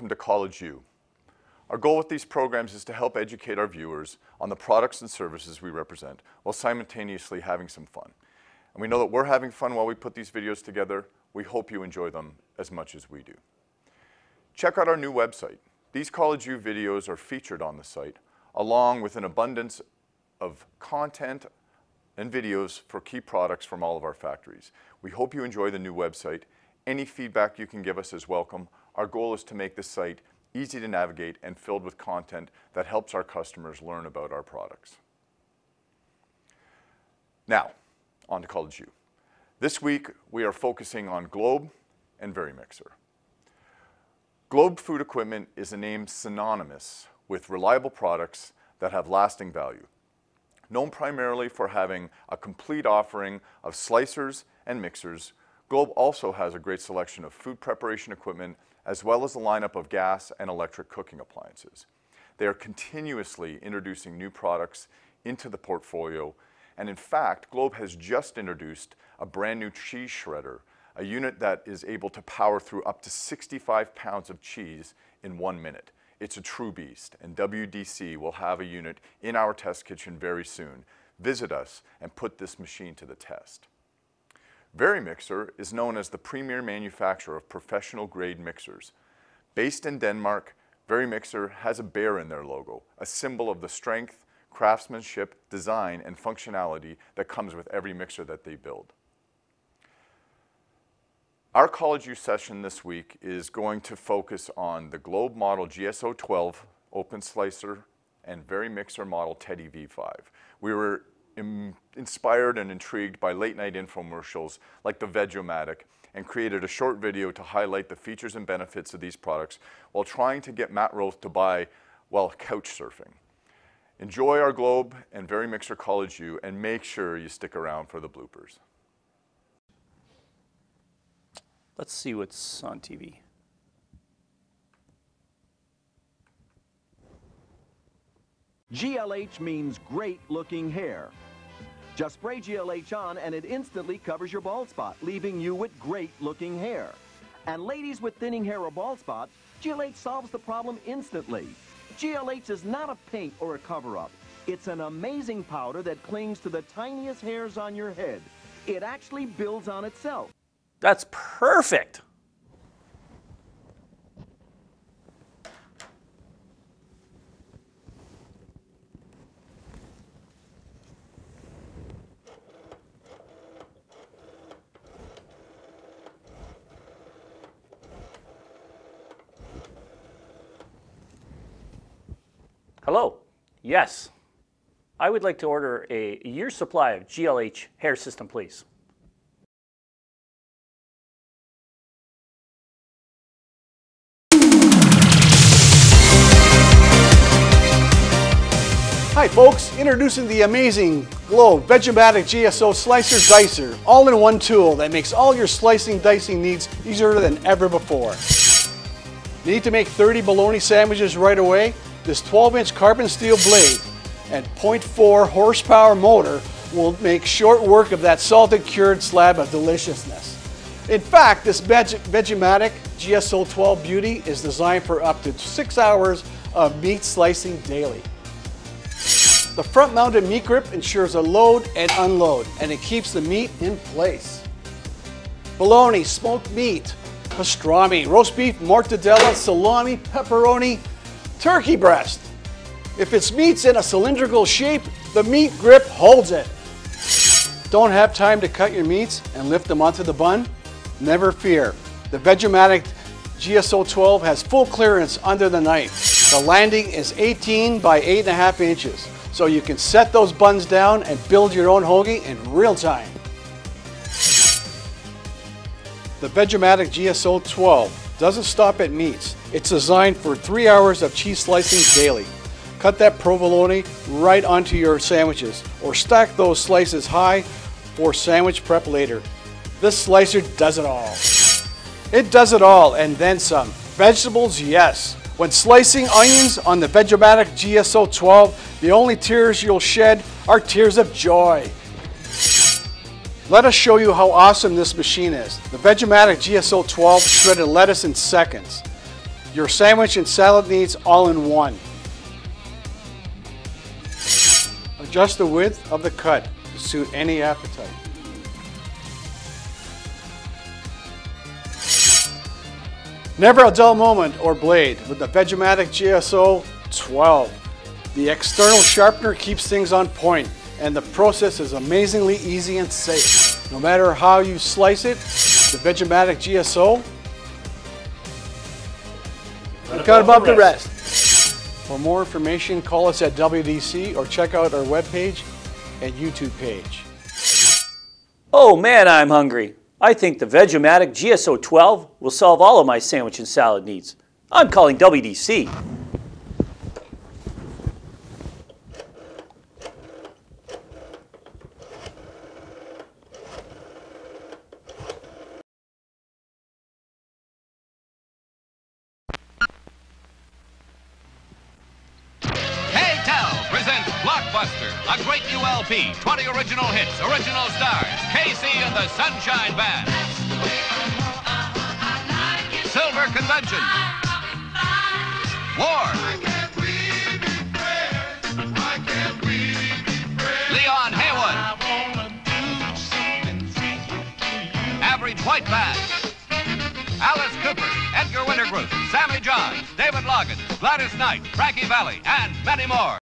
welcome to Colledge U. Our goal with these programs is to help educate our viewers on the products and services we represent while simultaneously having some fun. And we know that we're having fun while we put these videos together. We hope you enjoy them as much as we do. Check out our new website. These Colledge U videos are featured on the site, along with an abundance of content and videos for key products from all of our factories. We hope you enjoy the new website. Any feedback you can give us is welcome. Our goal is to make the site easy to navigate and filled with content that helps our customers learn about our products. Now, on to Colledge U. This week, we are focusing on Globe and VariMixer. Globe Food Equipment is a name synonymous with reliable products that have lasting value. Known primarily for having a complete offering of slicers and mixers, Globe also has a great selection of food preparation equipment as well as a lineup of gas and electric cooking appliances. They are continuously introducing new products into the portfolio, and in fact, Globe has just introduced a brand new cheese shredder, a unit that is able to power through up to 65 pounds of cheese in one minute. It's a true beast, and WDC will have a unit in our test kitchen very soon. Visit us and put this machine to the test. VariMixer is known as the premier manufacturer of professional grade mixers. Based in Denmark, VariMixer has a bear in their logo, a symbol of the strength, craftsmanship, design, and functionality that comes with every mixer that they build. Our Colledge U session this week is going to focus on the Globe model GSO-12 open slicer and VariMixer model Teddy V5. We were inspired and intrigued by late night infomercials like the Veg-O-Matic and created a short video to highlight the features and benefits of these products while trying to get Matt Roth to buy while couch surfing. Enjoy our Globe and VariMixer Colledge U and make sure you stick around for the bloopers. Let's see what's on TV. GLH means great looking hair. Just spray GLH on and it instantly covers your bald spot, leaving you with great looking hair. And ladies with thinning hair or bald spots, GLH solves the problem instantly. GLH is not a paint or a cover-up. It's an amazing powder that clings to the tiniest hairs on your head. It actually builds on itself. That's perfect. Hello. Yes. I would like to order a year's supply of GLH hair system, please. Hi folks, introducing the amazing Globe Veg-O-Matic GSO Slicer Dicer, all-in-one tool that makes all your slicing dicing needs easier than ever before. Need to make 30 bologna sandwiches right away? This 12-inch carbon steel blade and 0.4 horsepower motor will make short work of that salted cured slab of deliciousness. In fact, this Veg-O-Matic GSO-12 Beauty is designed for up to six hours of meat slicing daily. The front-mounted meat grip ensures a load and unload, and it keeps the meat in place. Bologna, smoked meat, pastrami, roast beef, mortadella, salami, pepperoni, turkey breast. If it's meat's in a cylindrical shape, the meat grip holds it. Don't have time to cut your meats and lift them onto the bun? Never fear. The Veg-O-Matic GSO-12 has full clearance under the knife. The landing is 18 by 8.5 inches, so you can set those buns down and build your own hoagie in real time. The Veg-O-Matic GSO-12 doesn't stop at meats. It's designed for three hours of cheese slicing daily. Cut that provolone right onto your sandwiches or stack those slices high for sandwich prep later. This slicer does it all. It does it all and then some. Vegetables, yes. When slicing onions on the Veg-O-Matic GSO-12, the only tears you'll shed are tears of joy. Let us show you how awesome this machine is. The Veg-O-Matic GSO-12 shredded lettuce in seconds. Your sandwich and salad needs all in one. Adjust the width of the cut to suit any appetite. Never a dull moment or blade with the Vegematic GSO 12. The external sharpener keeps things on point and the process is amazingly easy and safe. No matter how you slice it, the Vegematic GSO cut above the rest. For more information, call us at WDC or check out our webpage and YouTube page. Oh man, I'm hungry. I think the Vegematic GSO 12 will solve all of my sandwich and salad needs. I'm calling WDC. A great new LP, 20 original hits, original stars, KC and the Sunshine Band. Silver Convention. War. Leon Haywood. Average White Band. Alice Cooper, Edgar Winter Group, Sammy Johns, David Loggins, Gladys Knight, Frankie Valli, and many more.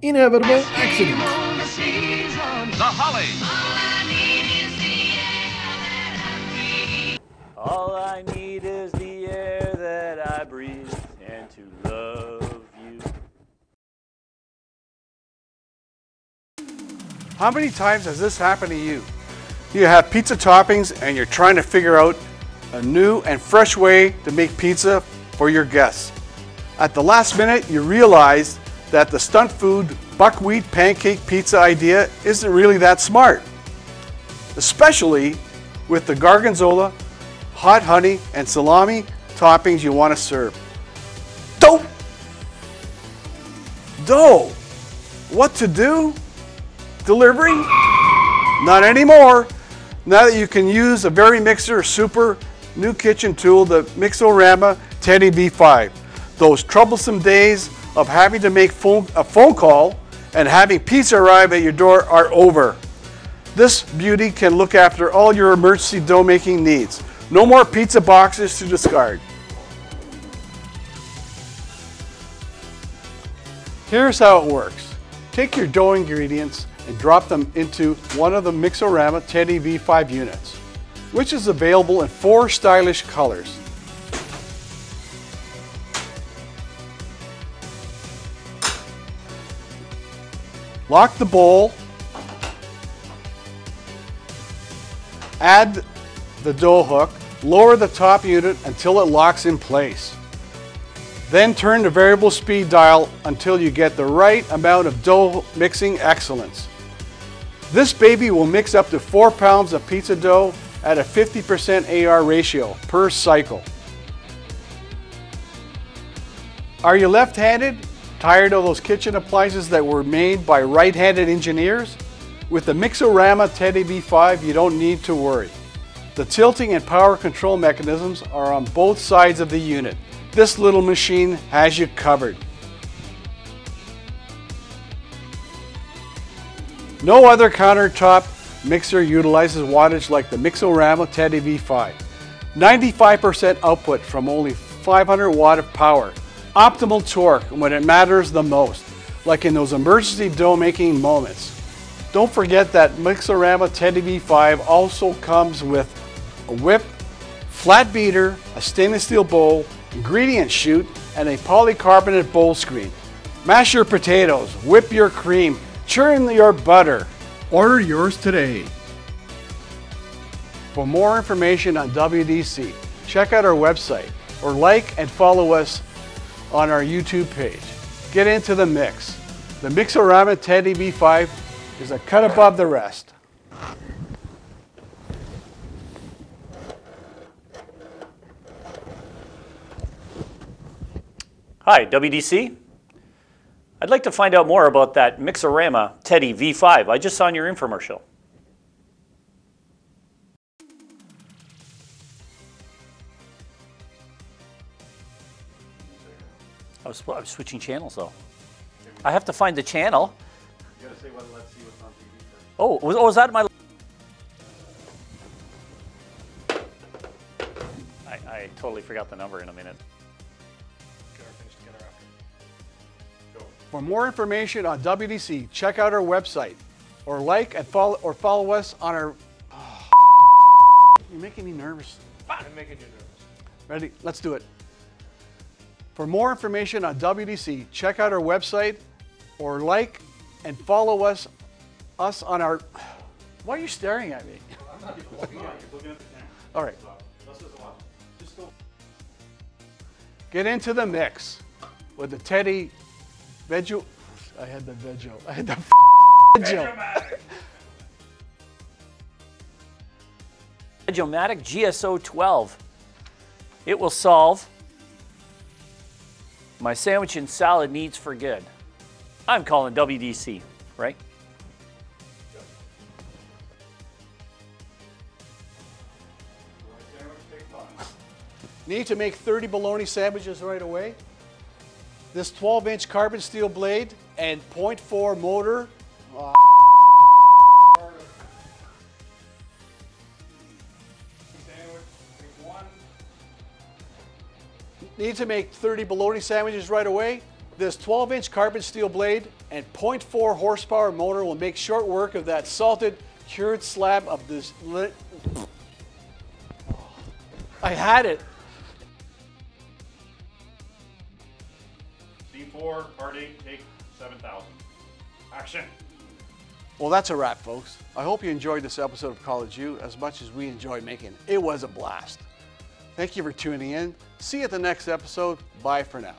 Inevitable accident. The Hollies. All I need is the air that I breathe and to love you. How many times has this happened to you? You have pizza toppings and you're trying to figure out a new and fresh way to make pizza for your guests. At the last minute, you realize that the stunt food buckwheat pancake pizza idea isn't really that smart, especially with the gorgonzola, hot honey, and salami toppings you want to serve. Dope! Dough! What to do? Delivery? Not anymore. Now that you can use a VariMixer Super new kitchen tool, the Mixorama Teddy V5. Those troublesome days of having to make phone, a phone call and having pizza arrive at your door are over. This beauty can look after all your emergency dough making needs. No more pizza boxes to discard. Here's how it works. Take your dough ingredients and drop them into one of the Mixorama Teddy V5 units, which is available in four stylish colors. Lock the bowl. Add the dough hook. Lower the top unit until it locks in place. Then turn the variable speed dial until you get the right amount of dough mixing excellence. This baby will mix up to 4 pounds of pizza dough at a 50% AR ratio per cycle. Are you left-handed? Tired of those kitchen appliances that were made by right-handed engineers? With the Mixorama Teddy V5, you don't need to worry. The tilting and power control mechanisms are on both sides of the unit. This little machine has you covered. No other countertop mixer utilizes wattage like the Mixorama Teddy V5. 95% output from only 500 watt of power. Optimal torque when it matters the most, like in those emergency dough making moments. Don't forget that Mixorama Teddy V5 also comes with a whip, flat beater, a stainless steel bowl, ingredient chute, and a polycarbonate bowl screen. Mash your potatoes, whip your cream, churn your butter. Order yours today. For more information on WDC, check out our website or like and follow us on our YouTube page. Get into the mix. The Mixorama Teddy V5 is a cut above the rest. Hi, WDC. I'd like to find out more about that Mixorama Teddy V5 I just saw in your infomercial. I was, I was switching channels though. I have to find the channel. You gotta say what, let's see what's on TV first. Oh, was, oh, was that my? I, I totally forgot the number in a minute. For more information on WDC, check out our website or like and follow or follow us on our. You're making me nervous. I'm making you nervous. Ready? Let's do it. For more information on WDC, check out our website or like and follow us us on our. Why are you staring at me? All right. Get into the mix with the Teddy Veggio. I had the Veggio. I had the Veggio. Vegomatic GSO 12. It will solve my sandwich and salad needs for good. I'm calling WDC, right? Need to make 30 bologna sandwiches right away. This 12 inch carbon steel blade and 0.4 motor. uh, Need to make 30 bologna sandwiches right away. This 12 inch carbon steel blade and 0.4 horsepower motor will make short work of that salted, cured slab of this. I had it. C4, part 8, take 7,000. Action. Well, that's a wrap, folks. I hope you enjoyed this episode of Colledge U as much as we enjoyed making it. It was a blast. Thank you for tuning in. See you at the next episode. Bye for now.